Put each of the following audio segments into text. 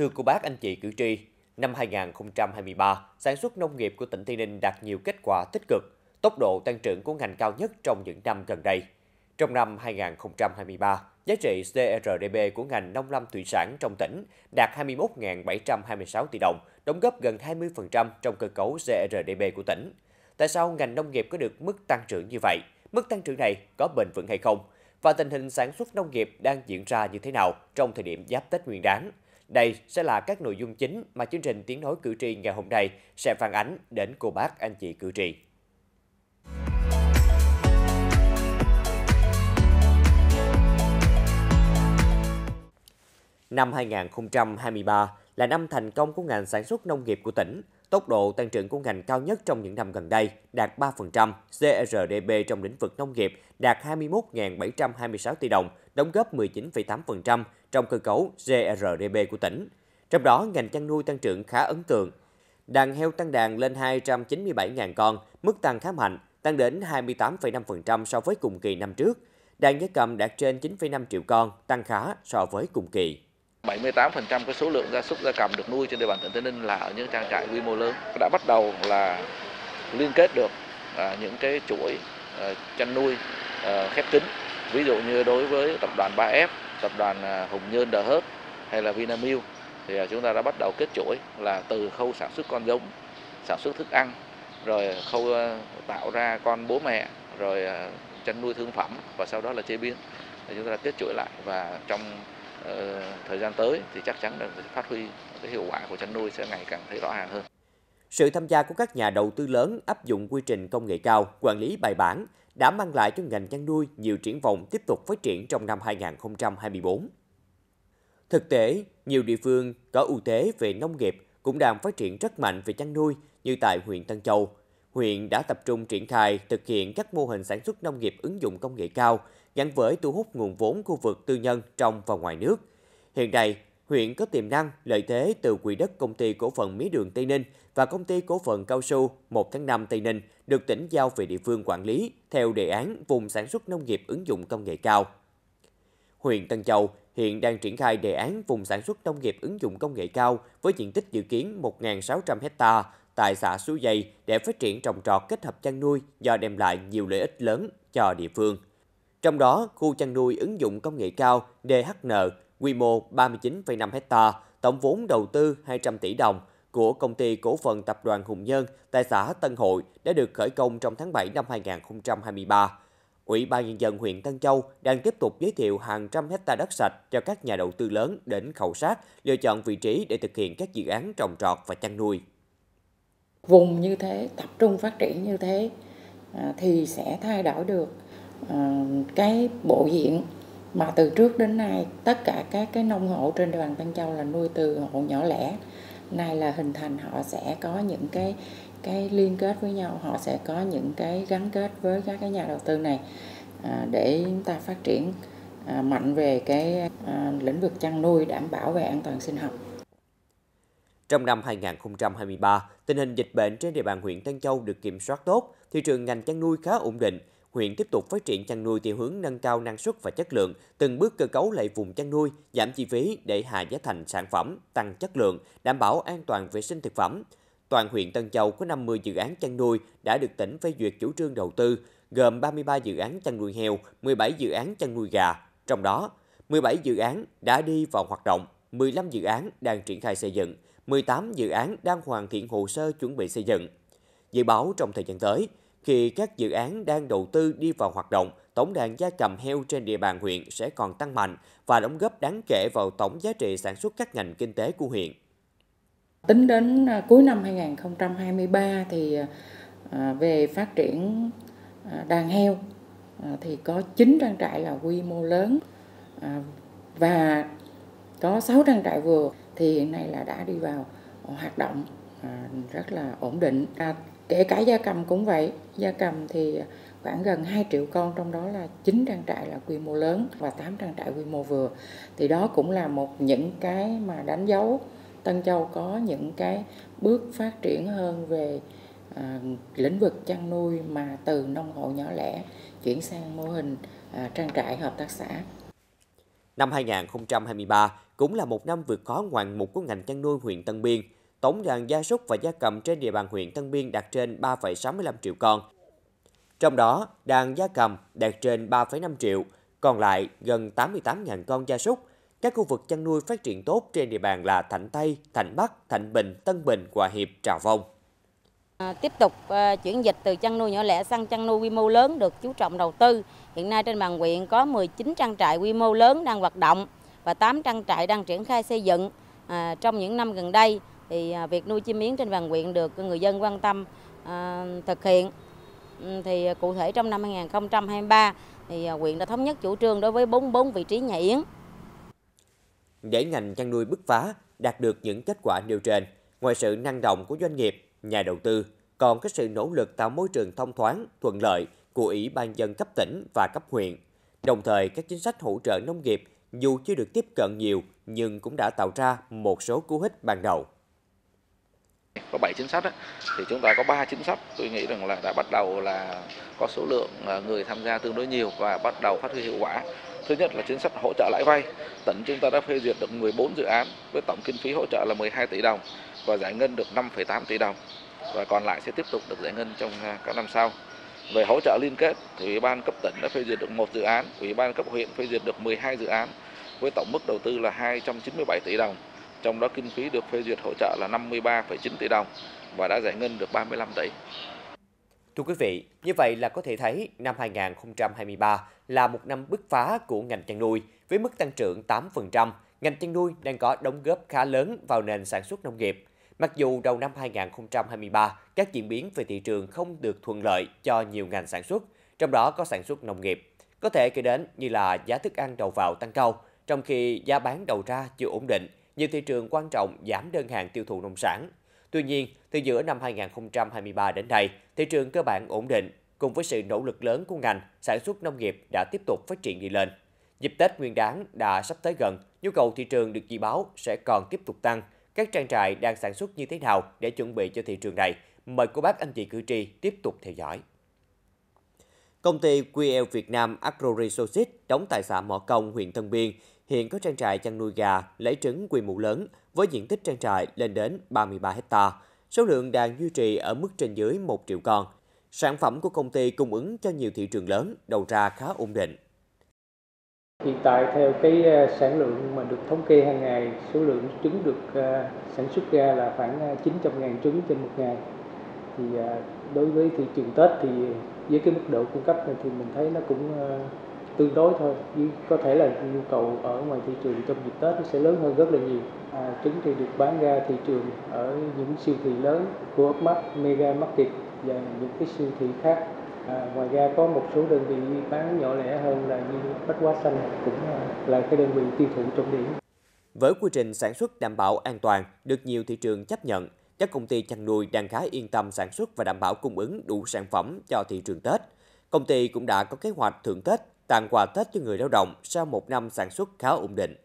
Thưa cô bác anh chị cử tri, năm 2023, sản xuất nông nghiệp của tỉnh Tây Ninh đạt nhiều kết quả tích cực, tốc độ tăng trưởng của ngành cao nhất trong những năm gần đây. Trong năm 2023, giá trị CRDB của ngành nông lâm thủy sản trong tỉnh đạt 21.726 tỷ đồng, đóng góp gần 20% trong cơ cấu CRDB của tỉnh. Tại sao ngành nông nghiệp có được mức tăng trưởng như vậy? Mức tăng trưởng này có bền vững hay không? Và tình hình sản xuất nông nghiệp đang diễn ra như thế nào trong thời điểm giáp Tết Nguyên đán? Đây sẽ là các nội dung chính mà chương trình Tiếng nói cử tri ngày hôm nay sẽ phản ánh đến cô bác anh chị cử tri. Năm 2023 là năm thành công của ngành sản xuất nông nghiệp của tỉnh. Tốc độ tăng trưởng của ngành cao nhất trong những năm gần đây đạt 3%, CRDB trong lĩnh vực nông nghiệp đạt 21.726 tỷ đồng, đóng góp 19,8% trong cơ cấu GRDP của tỉnh. Trong đó, ngành chăn nuôi tăng trưởng khá ấn tượng. Đàn heo tăng đàn lên 297.000 con, mức tăng khá mạnh, tăng đến 28,5% so với cùng kỳ năm trước. Đàn gia cầm đạt trên 9,5 triệu con, tăng khá so với cùng kỳ. 78% cái số lượng gia súc gia cầm được nuôi trên địa bàn tỉnh Tây Ninh là ở những trang trại quy mô lớn. Đã bắt đầu là liên kết được à, những cái chuỗi à, chăn nuôi à, khép kín. Ví dụ như đối với tập đoàn 3F tập đoàn à, Hùng Nhơn Đờ Hớt hay là Vinamilk thì à, chúng ta đã bắt đầu kết chuỗi là từ khâu sản xuất con giống, sản xuất thức ăn, rồi khâu à, tạo ra con bố mẹ, rồi chăn nuôi thương phẩm và sau đó là chế biến. Thì chúng ta đã kết chuỗi lại và trong uh, thời gian tới thì chắc chắn là phát huy cái hiệu quả của chăn nuôi sẽ ngày càng thấy rõ ràng hơn. Sự tham gia của các nhà đầu tư lớn áp dụng quy trình công nghệ cao, quản lý bài bản, đã mang lại cho ngành chăn nuôi nhiều triển vọng tiếp tục phát triển trong năm 2024. Thực tế, nhiều địa phương có ưu thế về nông nghiệp cũng đang phát triển rất mạnh về chăn nuôi như tại huyện Tân Châu. Huyện đã tập trung triển khai thực hiện các mô hình sản xuất nông nghiệp ứng dụng công nghệ cao gắn với thu hút nguồn vốn khu vực tư nhân trong và ngoài nước. Hiện nay, huyện có tiềm năng, lợi thế từ quỹ đất công ty cổ phần mía đường Tây Ninh và công ty cổ phần cao su 1 tháng 5 Tây Ninh được tỉnh giao về địa phương quản lý theo đề án vùng sản xuất nông nghiệp ứng dụng công nghệ cao. Huyện Tân Châu hiện đang triển khai đề án vùng sản xuất nông nghiệp ứng dụng công nghệ cao với diện tích dự kiến 1.600 hecta tại xã Suối Dây để phát triển trồng trọt kết hợp chăn nuôi do đem lại nhiều lợi ích lớn cho địa phương. Trong đó, khu chăn nuôi ứng dụng công nghệ cao DHN quy mô 39,5 hecta, tổng vốn đầu tư 200 tỷ đồng của công ty cổ phần tập đoàn Hùng Nhân tại xã Tân Hội đã được khởi công trong tháng 7 năm 2023. Ủy ban Nhân dân huyện Tân Châu đang tiếp tục giới thiệu hàng trăm hecta đất sạch cho các nhà đầu tư lớn đến khảo sát, lựa chọn vị trí để thực hiện các dự án trồng trọt và chăn nuôi. Vùng như thế, tập trung phát triển như thế à, thì sẽ thay đổi được à, cái bộ diện mà từ trước đến nay tất cả các cái nông hộ trên địa bàn Tân Châu là nuôi từ hộ nhỏ lẻ nay là hình thành họ sẽ có những cái cái liên kết với nhau họ sẽ có những cái gắn kết với các cái nhà đầu tư này à, để chúng ta phát triển à, mạnh về cái à, lĩnh vực chăn nuôi đảm bảo về an toàn sinh học. Trong năm 2023, tình hình dịch bệnh trên địa bàn huyện Tân Châu được kiểm soát tốt, thị trường ngành chăn nuôi khá ổn định, huyện tiếp tục phát triển chăn nuôi theo hướng nâng cao năng suất và chất lượng, từng bước cơ cấu lại vùng chăn nuôi, giảm chi phí để hạ giá thành sản phẩm, tăng chất lượng, đảm bảo an toàn vệ sinh thực phẩm. Toàn huyện Tân Châu có 50 dự án chăn nuôi đã được tỉnh phê duyệt chủ trương đầu tư, gồm 33 dự án chăn nuôi heo, 17 dự án chăn nuôi gà. Trong đó, 17 dự án đã đi vào hoạt động, 15 dự án đang triển khai xây dựng, 18 dự án đang hoàn thiện hồ sơ chuẩn bị xây dựng. Dự báo trong thời gian tới, khi các dự án đang đầu tư đi vào hoạt động, tổng đàn gia cầm heo trên địa bàn huyện sẽ còn tăng mạnh và đóng góp đáng kể vào tổng giá trị sản xuất các ngành kinh tế của huyện. Tính đến à, cuối năm 2023 thì à, về phát triển à, đàn heo thì có 9 trang trại là quy mô lớn và có 6 trang trại vừa thì hiện nay là đã đi vào hoạt động rất là ổn định kể cả gia cầm cũng vậy gia cầm thì khoảng gần 2 triệu con trong đó là 9 trang trại là quy mô lớn và 8 trang trại quy mô vừa thì đó cũng là một những cái mà đánh dấu Tân Châu có những cái bước phát triển hơn về à, lĩnh vực chăn nuôi mà từ nông hộ nhỏ lẻ chuyển sang mô hình à, trang trại hợp tác xã. Năm 2023, cũng là một năm vượt khó ngoạn mục của ngành chăn nuôi huyện Tân Biên. Tổng đàn gia súc và gia cầm trên địa bàn huyện Tân Biên đạt trên 3,65 triệu con. Trong đó, đàn gia cầm đạt trên 3,5 triệu, còn lại gần 88.000 con gia súc. Các khu vực chăn nuôi phát triển tốt trên địa bàn là Thạnh Tây, Thạnh Bắc, Thạnh Bình, Tân Bình, Hòa Hiệp, Trà Vong. À, tiếp tục à, chuyển dịch từ chăn nuôi nhỏ lẻ sang chăn nuôi quy mô lớn được chú trọng đầu tư. Hiện nay trên bàn huyện có 19 trang trại quy mô lớn đang hoạt động và 8 trang trại đang triển khai xây dựng. À, trong những năm gần đây thì à, việc nuôi chim yến trên bàn huyện được người dân quan tâm à, thực hiện. Ừ, thì à, cụ thể trong năm 2023 thì à, huyện đã thống nhất chủ trương đối với 44 vị trí nhà yến. Để ngành chăn nuôi bứt phá, đạt được những kết quả nêu trên, ngoài sự năng động của doanh nghiệp, nhà đầu tư, còn có sự nỗ lực tạo môi trường thông thoáng, thuận lợi của Ủy ban dân cấp tỉnh và cấp huyện. Đồng thời, các chính sách hỗ trợ nông nghiệp dù chưa được tiếp cận nhiều nhưng cũng đã tạo ra một số cú hích ban đầu. Có 7 chính sách thì chúng ta có 3 chính sách tôi nghĩ rằng là đã bắt đầu là có số lượng à, người tham gia tương đối nhiều và bắt đầu phát huy hiệu quả. Thứ nhất là chính sách hỗ trợ lãi vay. Tỉnh chúng ta đã phê duyệt được 14 dự án với tổng kinh phí hỗ trợ là 12 tỷ đồng và giải ngân được 5,8 tỷ đồng và còn lại sẽ tiếp tục được giải ngân trong à, các năm sau. Về hỗ trợ liên kết thì Ủy ban cấp tỉnh đã phê duyệt được một dự án, Ủy ban cấp huyện phê duyệt được 12 dự án với tổng mức đầu tư là 297 tỷ đồng. Trong đó kinh phí được phê duyệt hỗ trợ là 53,9 tỷ đồng và đã giải ngân được 35 tỷ. Thưa quý vị, như vậy là có thể thấy năm 2023 là một năm bứt phá của ngành chăn nuôi với mức tăng trưởng 8%. Ngành chăn nuôi đang có đóng góp khá lớn vào nền sản xuất nông nghiệp. Mặc dù đầu năm 2023, các diễn biến về thị trường không được thuận lợi cho nhiều ngành sản xuất, trong đó có sản xuất nông nghiệp. Có thể kể đến như là giá thức ăn đầu vào tăng cao, trong khi giá bán đầu ra chưa ổn định, nhiều thị trường quan trọng giảm đơn hàng tiêu thụ nông sản. Tuy nhiên, từ giữa năm 2023 đến nay, thị trường cơ bản ổn định, cùng với sự nỗ lực lớn của ngành, sản xuất nông nghiệp đã tiếp tục phát triển đi lên. Dịp Tết Nguyên đán đã sắp tới gần, nhu cầu thị trường được dự báo sẽ còn tiếp tục tăng. Các trang trại đang sản xuất như thế nào để chuẩn bị cho thị trường này? Mời cô bác anh chị cử tri tiếp tục theo dõi. Công ty QL Việt Nam Agro Resources đóng tại xã Mỏ Công, huyện Tân Biên hiện có trang trại chăn nuôi gà lấy trứng quy mô lớn với diện tích trang trại lên đến 33 hecta. Số lượng đàn duy trì ở mức trên dưới 1 triệu con. Sản phẩm của công ty cung ứng cho nhiều thị trường lớn, đầu ra khá ổn định. Hiện tại theo cái ờ, sản lượng mà được thống kê hàng ngày, số lượng trứng được ờ, sản xuất ra là khoảng ờ, 900.000 trứng trên một ngày. Thì đối với thị trường Tết thì với cái mức độ cung cấp này thì mình thấy nó cũng ờ, tương đối thôi. Nhưng có thể là nhu cầu ở ngoài thị trường trong dịp Tết nó sẽ lớn hơn rất là nhiều. À, trứng thì được bán ra thị trường ở những siêu thị lớn của Mart, Mega Market và những cái siêu thị khác. À, ngoài ra có một số đơn vị bán nhỏ lẻ hơn là như Bách Hóa Xanh cũng ờ, là cái đơn vị tiêu thụ trọng điểm. Với quy trình sản xuất đảm bảo an toàn được nhiều thị trường chấp nhận, các công ty chăn nuôi đang khá yên tâm sản xuất và đảm bảo cung ứng đủ sản phẩm cho thị trường Tết. Công ty cũng đã có kế hoạch thưởng Tết tặng quà Tết cho người lao động sau một năm sản xuất khá ổn định.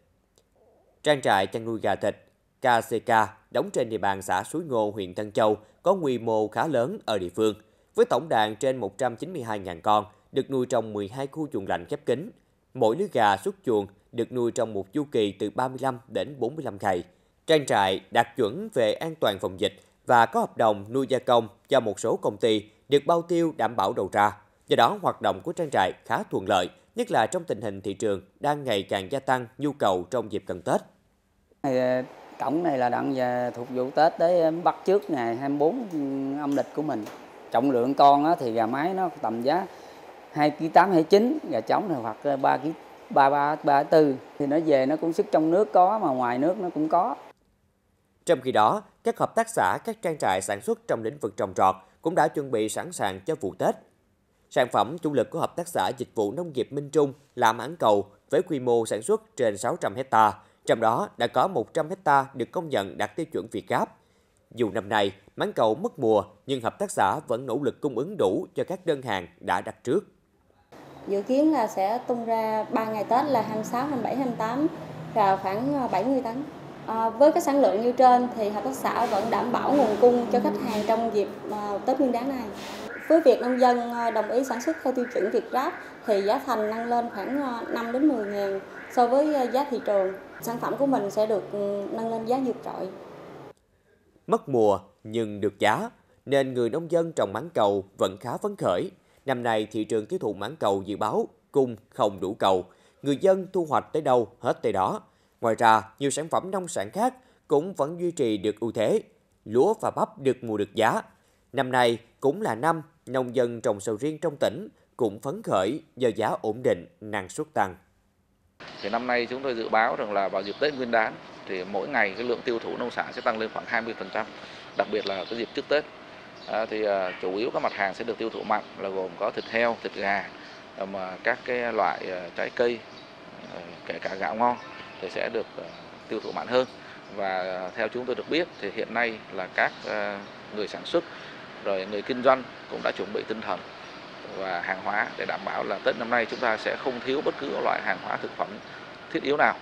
Trang trại chăn nuôi gà thịt KCK đóng trên địa bàn xã Suối Ngô, huyện Tân Châu có quy mô khá lớn ở địa phương, với tổng đàn trên 192.000 con, được nuôi trong 12 khu chuồng lạnh khép kín. Mỗi lứa gà xuất chuồng được nuôi trong một chu kỳ từ 35 đến 45 ngày. Trang trại đạt chuẩn về an toàn phòng dịch và có hợp đồng nuôi gia công cho một số công ty được bao tiêu đảm bảo đầu ra. Do đó, hoạt động của trang trại khá thuận lợi, nhất là trong tình hình thị trường đang ngày càng gia tăng nhu cầu trong dịp cận Tết. Ờ, cổng này là đặng về phục vụ Tết tới ờ, bắt trước ngày 24 ừ, âm lịch của mình. Trọng lượng con thì gà mái nó tầm giá 2 kg 8 hay 9, gà trống thì hoặc 3 kg 3 3 3 4 thì nó về nó cũng sức trong nước có mà ngoài nước nó cũng có. Trong khi đó, các hợp tác xã, các trang trại sản xuất trong lĩnh vực trồng trọt cũng đã chuẩn bị sẵn sàng cho vụ Tết Sản phẩm chủ lực của Hợp tác xã Dịch vụ Nông nghiệp Minh Trung là mãn cầu với quy mô sản xuất trên 600 hecta, trong đó đã có 100 hecta được công nhận đạt tiêu chuẩn Việt Gáp. Dù năm nay mãn cầu mất mùa, nhưng hợp tác xã vẫn nỗ lực cung ứng đủ cho các đơn hàng đã đặt trước. Dự kiến là sẽ tung ra 3 ngày Tết là 26, 27, 28 và khoảng à, 70 tấn. À, với cái sản lượng như trên thì hợp tác xã vẫn đảm bảo nguồn cung cho khách hàng trong dịp ờ, Tết Nguyên đán này. Với việc nông dân ờ, đồng ý sản xuất theo tiêu chuẩn Việt Gáp thì giá thành nâng lên khoảng 5 đến 10 ngàn so với giá thị trường. Sản phẩm của mình sẽ được ừ, nâng lên giá vượt trội. Mất mùa nhưng được giá, nên người nông dân trồng mãng cầu vẫn khá phấn khởi. Năm nay thị trường tiêu thụ mãng cầu dự báo cung không đủ cầu, người dân thu hoạch tới đâu hết tới đó. Ngoài ra, nhiều sản phẩm nông sản khác cũng vẫn duy trì được ưu thế. Lúa và bắp được mùa được giá. Năm nay cũng là năm nông dân trồng sầu riêng trong tỉnh cũng phấn khởi do giá ổn định, năng suất tăng. Thì năm nay chúng tôi dự báo rằng là vào dịp Tết Nguyên đán thì mỗi ngày cái lượng tiêu thụ nông sản sẽ tăng lên khoảng 20%, đặc biệt là cái dịp trước Tết. À, thì à, chủ yếu các mặt hàng sẽ được tiêu thụ mạnh là gồm có thịt heo, thịt gà, à, mà các cái loại à, trái cây, à, kể cả gạo ngon thì sẽ được ờ, tiêu thụ mạnh hơn. Và theo chúng tôi được biết thì hiện nay là các ờ, người sản xuất rồi người kinh doanh cũng đã chuẩn bị tinh thần và hàng hóa để đảm bảo là Tết năm nay chúng ta sẽ không thiếu bất cứ loại hàng hóa thực phẩm thiết yếu nào.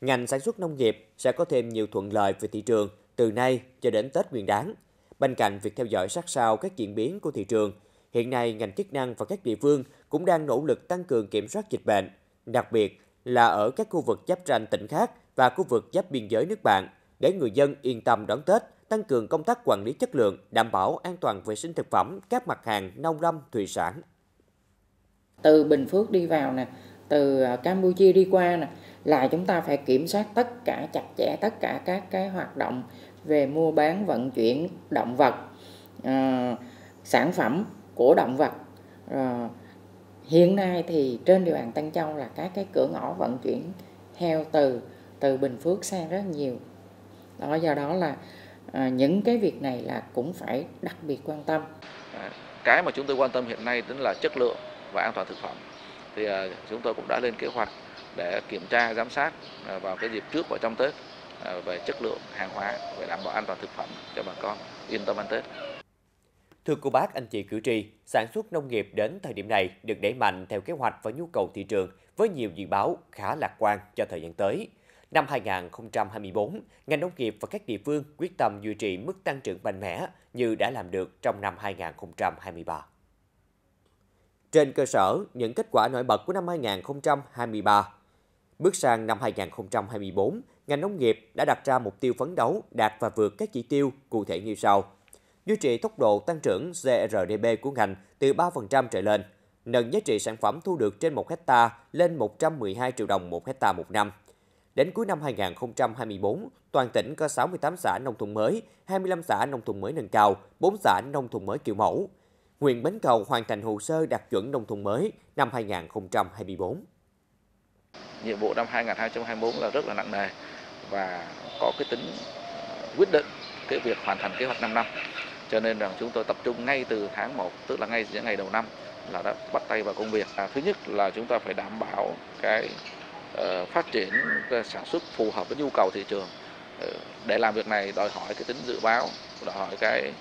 Ngành sản xuất nông nghiệp sẽ có thêm nhiều thuận lợi về thị trường từ nay cho đến Tết Nguyên đán. Bên cạnh việc theo dõi sát sao các diễn biến của thị trường, hiện nay ngành chức năng và các địa phương cũng đang nỗ lực tăng cường kiểm soát dịch bệnh, đặc biệt là ở các khu vực giáp ranh tỉnh khác và khu vực giáp biên giới nước bạn, để người dân yên tâm đón Tết tăng cường công tác quản lý chất lượng, đảm bảo an toàn vệ sinh thực phẩm các mặt hàng nông lâm thủy sản. Từ Bình Phước đi vào nè, từ à, Campuchia đi qua nè, là chúng ta phải kiểm soát tất cả chặt chẽ tất cả các cái hoạt động về mua bán vận chuyển động vật, à, sản phẩm của động vật. À, hiện nay thì trên địa bàn Tân Châu là các cái cửa ngõ vận chuyển heo từ từ Bình Phước sang rất nhiều. Đó do đó là à, những cái việc này là cũng phải đặc biệt quan tâm à, cái mà chúng tôi quan tâm hiện nay chính là chất lượng và an toàn thực phẩm thì à, chúng tôi cũng đã lên kế hoạch để kiểm tra giám sát à, vào cái dịp trước và trong Tết à, về chất lượng hàng hóa về đảm bảo an toàn thực phẩm cho bà con yên tâm ăn Tết. Thưa cô bác, anh chị cử tri, sản xuất nông nghiệp đến thời điểm này được đẩy mạnh theo kế hoạch và nhu cầu thị trường với nhiều dự báo khá lạc quan cho thời gian tới. Năm 2024, ngành nông nghiệp và các địa phương quyết tâm duy trì mức tăng trưởng mạnh mẽ như đã làm được trong năm 2023. Trên cơ sở những kết quả nổi bật của năm 2023, bước sang năm 2024, ngành nông nghiệp đã đặt ra mục tiêu phấn đấu đạt và vượt các chỉ tiêu cụ thể như sau. Duy trì tốc độ tăng trưởng GRDP của ngành từ 3% trở lên, nâng giá trị sản phẩm thu được trên 1 hecta lên 112 triệu đồng 1 hecta một năm – Đến cuối năm 2024, toàn tỉnh có 68 xã nông thôn mới, 25 xã nông thôn mới nâng cao, 4 xã nông thôn mới kiểu mẫu. Huyện Bến Cầu hoàn thành hồ sơ đạt chuẩn nông thôn mới năm 2024. Nhiệm vụ năm 2024 là rất là nặng nề và có cái tính ờ, quyết định cái việc hoàn thành kế hoạch 5 năm. Cho nên rằng chúng tôi tập trung ngay từ tháng 1, tức là ngay những ngày đầu năm là đã bắt tay vào công việc. À, thứ nhất là chúng ta phải đảm bảo cái uh, phát triển ờ, sản xuất phù hợp với nhu cầu thị trường. Ờ, để làm việc này đòi hỏi cái tính dự báo đòi hỏi cái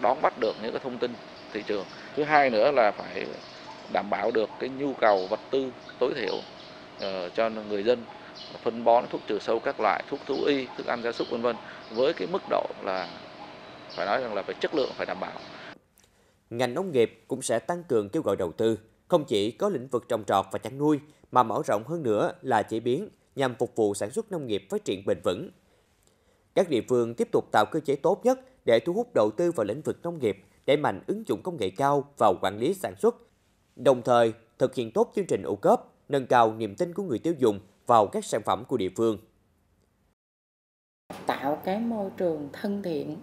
đón bắt được những cái thông tin thị trường. Thứ hai nữa là phải đảm bảo được cái nhu cầu vật tư tối thiểu cho người dân phân bón thuốc trừ sâu các loại thuốc thú y thức ăn gia súc vân vân. Với cái mức độ là phải nói rằng là phải chất lượng phải đảm bảo ngành nông nghiệp cũng sẽ tăng cường kêu gọi đầu tư không chỉ có lĩnh vực trồng trọt và chăn nuôi mà mở rộng hơn nữa là chế biến nhằm phục vụ sản xuất nông nghiệp phát triển bền vững. Các địa phương tiếp tục tạo cơ chế tốt nhất để thu hút đầu tư vào lĩnh vực nông nghiệp, để mạnh ứng dụng công nghệ cao vào quản lý sản xuất, đồng thời thực hiện tốt chương trình ô cốp, nâng cao niềm tin của người tiêu dùng vào các sản phẩm của địa phương. Tạo cái môi trường thân thiện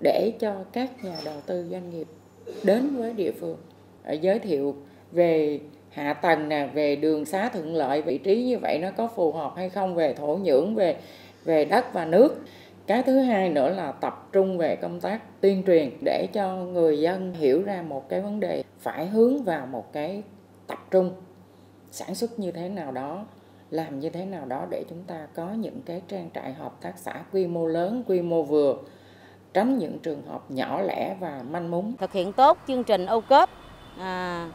để cho các nhà đầu tư doanh nghiệp đến với địa phương. Giới thiệu về hạ tầng nè, về đường xá thuận lợi, vị trí như vậy nó có phù hợp hay không, về thổ nhưỡng, về về đất và nước. Cái thứ hai nữa là tập trung về công tác tuyên truyền để cho người dân hiểu ra một cái vấn đề phải hướng vào một cái tập trung sản xuất như thế nào đó, làm như thế nào đó để chúng ta có những cái trang trại hợp tác xã quy mô lớn, quy mô vừa tránh những trường hợp nhỏ lẻ và manh mún thực hiện tốt chương trình ô cốp à,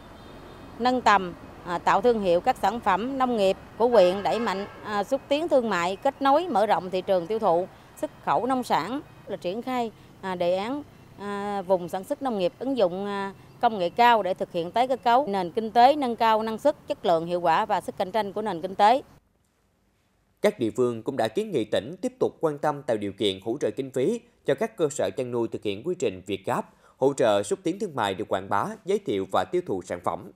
nâng tầm à, tạo thương hiệu các sản phẩm nông nghiệp của huyện đẩy mạnh à, xúc tiến thương mại kết nối mở rộng thị trường tiêu thụ xuất khẩu nông sản là triển khai à, đề án à, vùng sản xuất nông nghiệp ứng dụng à, công nghệ cao để thực hiện tái cơ cấu nền kinh tế, nâng cao năng suất, chất lượng, hiệu quả và sức cạnh tranh của nền kinh tế. Các địa phương cũng đã kiến nghị tỉnh tiếp tục quan tâm tạo điều kiện hỗ trợ kinh phí cho các cơ sở chăn nuôi thực hiện quy trình Việt Gáp, hỗ trợ xúc tiến thương mại để quảng bá, giới thiệu và tiêu thụ sản phẩm.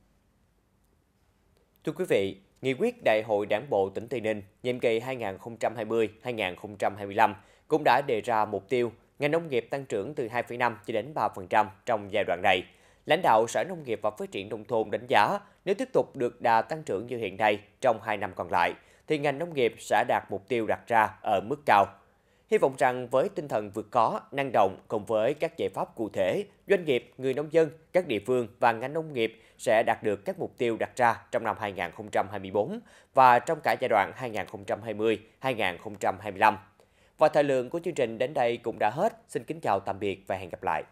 Thưa quý vị, Nghị quyết Đại hội Đảng bộ tỉnh Tây Ninh nhiệm kỳ 2020-2025 cũng đã đề ra mục tiêu ngành nông nghiệp tăng trưởng từ 2,5 cho đến 3% trong giai đoạn này. Lãnh đạo Sở Nông nghiệp và Phát triển Nông thôn đánh giá nếu tiếp tục được đà tăng trưởng như hiện nay trong 2 năm còn lại, thì ngành nông nghiệp sẽ đạt mục tiêu đặt ra ở mức cao. Hy vọng rằng với tinh thần vượt có, năng động cùng với các giải pháp cụ thể, doanh nghiệp, người nông dân, các địa phương và ngành nông nghiệp sẽ đạt được các mục tiêu đặt ra trong năm 2024 và trong cả giai đoạn 2020-2025. Và thời lượng của chương trình đến đây cũng đã hết. Xin kính chào tạm biệt và hẹn gặp lại.